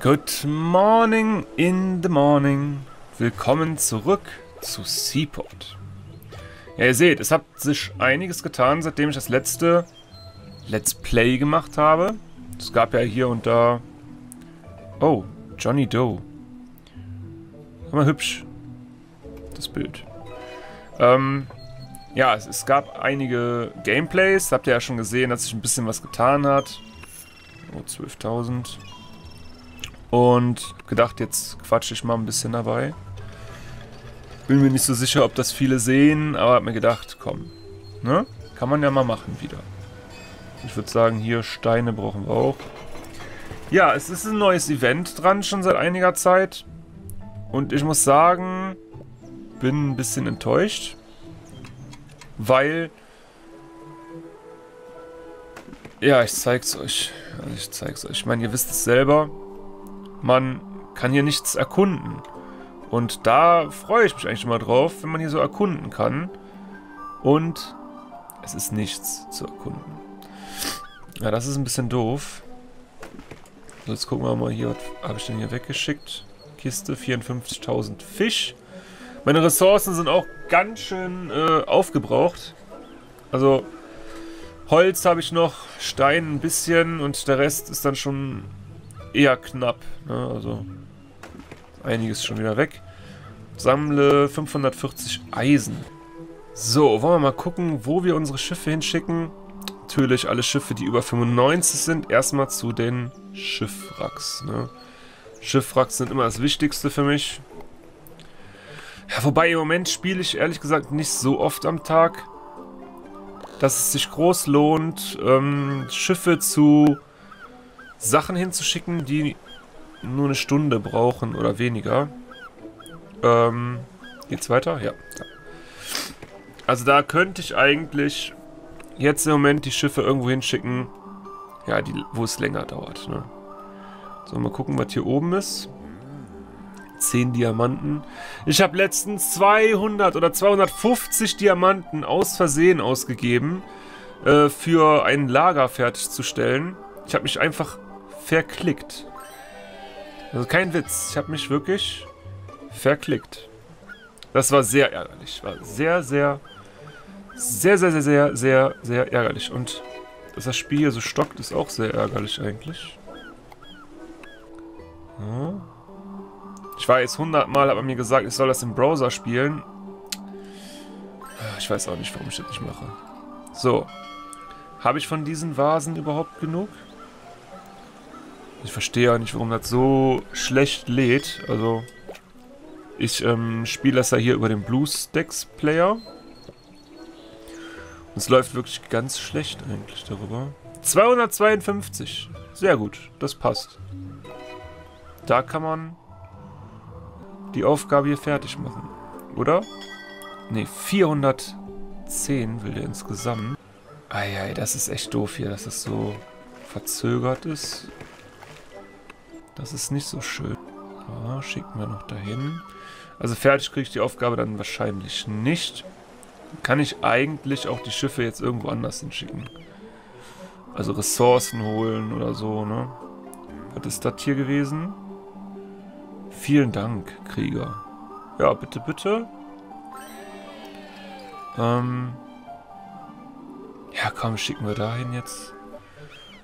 Good morning in the morning. Willkommen zurück zu Seaport. Ja, ihr seht, es hat sich einiges getan, seitdem ich das letzte Let's Play gemacht habe. Es gab ja hier und da... Oh, Johnny Doe. Mal hübsch. Das Bild. Ähm, ja, es, es, gab einige Gameplays. Habt ihr ja schon gesehen, dass sich ein bisschen was getan hat. Oh, 12.000. Und gedacht, jetzt quatsche ich mal ein bisschen dabei. Bin mir nicht so sicher, ob das viele sehen, aber hab mir gedacht, komm, ne? Kann man ja mal machen wieder. Ich würde sagen, hier Steine brauchen wir auch. Ja, es ist ein neues Event dran, schon seit einiger Zeit. Und ich muss sagen, bin ein bisschen enttäuscht. Weil... Ja, ich zeig's euch. Ich zeig's euch. Ich meine, ihr wisst es selber man kann hier nichts erkunden. Und da freue ich mich eigentlich immer drauf, wenn man hier so erkunden kann. Und es ist nichts zu erkunden. Ja, das ist ein bisschen doof. So, jetzt gucken wir mal hier, was habe ich denn hier weggeschickt? Kiste, 54.000 Fisch. Meine Ressourcen sind auch ganz schön äh, aufgebraucht. Also Holz habe ich noch, Stein ein bisschen und der Rest ist dann schon eher knapp. Ne? Also einiges schon wieder weg. Sammle 540 Eisen. So, wollen wir mal gucken, wo wir unsere Schiffe hinschicken. Natürlich alle Schiffe, die über 95 sind, erstmal zu den Schiffwracks. Ne? Schiffwracks sind immer das Wichtigste für mich. Ja, wobei im Moment spiele ich ehrlich gesagt nicht so oft am Tag, dass es sich groß lohnt, ähm, Schiffe zu Sachen hinzuschicken, die nur eine Stunde brauchen oder weniger. Ähm, geht's weiter? Ja. Also da könnte ich eigentlich jetzt im Moment die Schiffe irgendwo hinschicken, ja, die, wo es länger dauert. Ne? So, mal gucken, was hier oben ist. 10 Diamanten. Ich habe letztens 200 oder 250 Diamanten aus Versehen ausgegeben, äh, für ein Lager fertigzustellen. Ich habe mich einfach verklickt. Also kein Witz. Ich habe mich wirklich verklickt. Das war sehr ärgerlich. War sehr, sehr, sehr, sehr, sehr, sehr, sehr, sehr ärgerlich. Und dass das Spiel hier so stockt, ist auch sehr ärgerlich eigentlich. Ja. Ich war jetzt 100 Mal, aber mir gesagt, ich soll das im Browser spielen. Ich weiß auch nicht, warum ich das nicht mache. So. Habe ich von diesen Vasen überhaupt genug? Ich verstehe ja nicht, warum das so schlecht lädt. Also, ich ähm, spiele das ja hier über den BlueStacks-Player. Es läuft wirklich ganz schlecht eigentlich darüber. 252. Sehr gut, das passt. Da kann man die Aufgabe hier fertig machen. Oder? Ne, 410 will der insgesamt. Eieiei, das ist echt doof hier, dass das so verzögert ist. Das ist nicht so schön. Ja, schicken wir noch dahin. Also fertig kriege ich die Aufgabe dann wahrscheinlich nicht. Kann ich eigentlich auch die Schiffe jetzt irgendwo anders hinschicken. Also Ressourcen holen oder so, ne? Was ist das hier gewesen? Vielen Dank, Krieger. Ja, bitte, bitte. Ähm. Ja, komm, schicken wir dahin jetzt.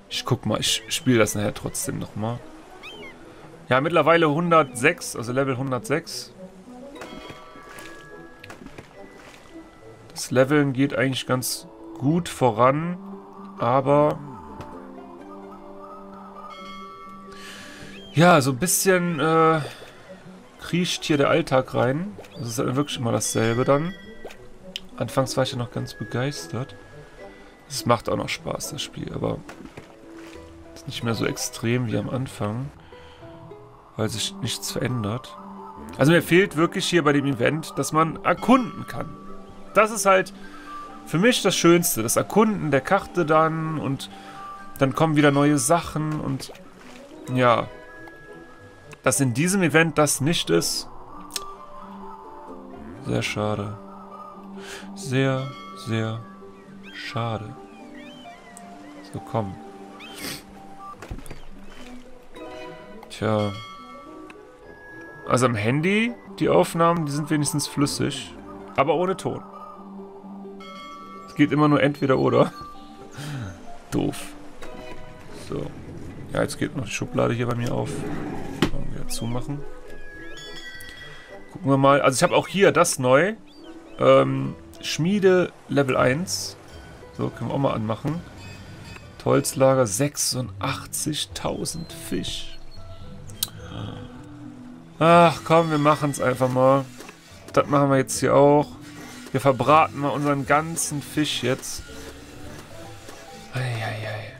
Ich guck mal, ich spiele das nachher trotzdem nochmal. Ja, mittlerweile 106, also Level 106. Das Leveln geht eigentlich ganz gut voran, aber... Ja, so ein bisschen äh, kriecht hier der Alltag rein. Das ist wirklich immer dasselbe dann. Anfangs war ich ja noch ganz begeistert. Es macht auch noch Spaß, das Spiel, aber ist nicht mehr so extrem wie am Anfang weil sich nichts verändert. Also mir fehlt wirklich hier bei dem Event, dass man erkunden kann. Das ist halt für mich das Schönste. Das Erkunden der Karte dann und dann kommen wieder neue Sachen und ja. Dass in diesem Event das nicht ist. Sehr schade. Sehr, sehr schade. So, komm. Tja. Also am Handy, die Aufnahmen, die sind wenigstens flüssig. Aber ohne Ton. Es geht immer nur entweder oder. Doof. So. Ja, jetzt geht noch die Schublade hier bei mir auf. Können wir zumachen. Gucken wir mal. Also ich habe auch hier das neu. Ähm, Schmiede Level 1. So, können wir auch mal anmachen. Holzlager 86.000 Fisch. Ach komm, wir machen es einfach mal. Das machen wir jetzt hier auch. Wir verbraten mal unseren ganzen Fisch jetzt. Eieiei.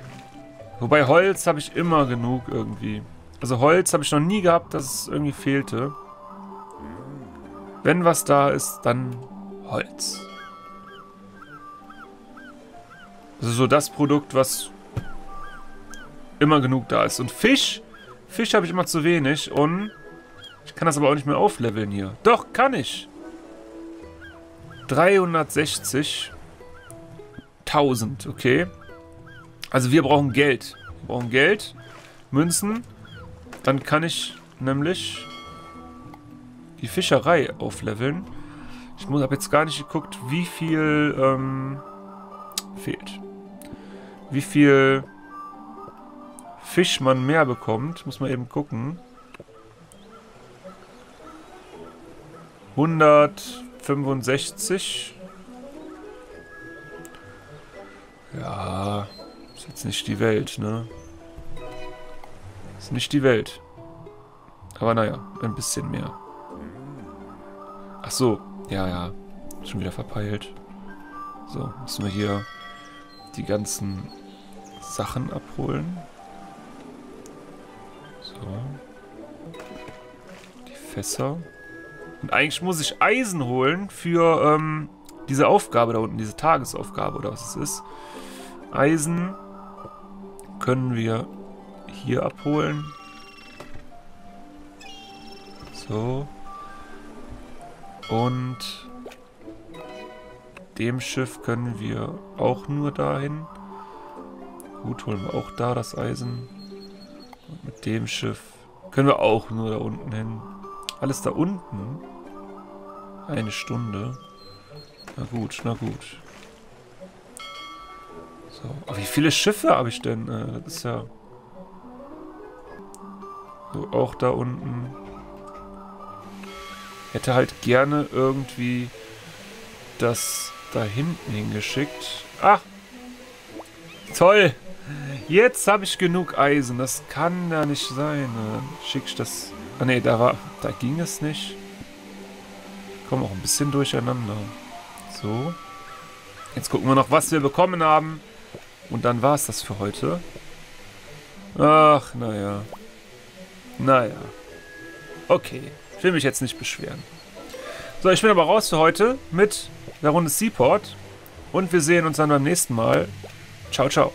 Wobei Holz habe ich immer genug irgendwie. Also Holz habe ich noch nie gehabt, dass es irgendwie fehlte. Wenn was da ist, dann Holz. Also so das Produkt, was immer genug da ist. Und Fisch, Fisch habe ich immer zu wenig und ich kann das aber auch nicht mehr aufleveln hier. Doch, kann ich. 360. 1000, okay. Also wir brauchen Geld. Wir brauchen Geld, Münzen. Dann kann ich nämlich die Fischerei aufleveln. Ich habe jetzt gar nicht geguckt, wie viel ähm, fehlt. Wie viel Fisch man mehr bekommt. Muss man eben gucken. 165. Ja, ist jetzt nicht die Welt, ne? Ist nicht die Welt. Aber naja, ein bisschen mehr. Ach so, ja, ja. Schon wieder verpeilt. So, müssen wir hier die ganzen Sachen abholen. So. Die Fässer. Und eigentlich muss ich Eisen holen für ähm, diese Aufgabe da unten, diese Tagesaufgabe oder was es ist. Eisen können wir hier abholen. So. Und dem Schiff können wir auch nur dahin. Gut, holen wir auch da das Eisen. Und mit dem Schiff können wir auch nur da unten hin. Alles da unten? Eine Stunde. Na gut, na gut. So, aber wie viele Schiffe habe ich denn? Äh, das ist ja... So, auch da unten. Hätte halt gerne irgendwie das da hinten hingeschickt. Ach! Toll! Jetzt habe ich genug Eisen. Das kann ja nicht sein. Schick ich das... Ah ne, da war... Da ging es nicht. Ich komme auch ein bisschen durcheinander. So. Jetzt gucken wir noch, was wir bekommen haben. Und dann war es das für heute. Ach, naja. Naja. Okay. Ich will mich jetzt nicht beschweren. So, ich bin aber raus für heute mit der Runde Seaport. Und wir sehen uns dann beim nächsten Mal. Ciao, ciao.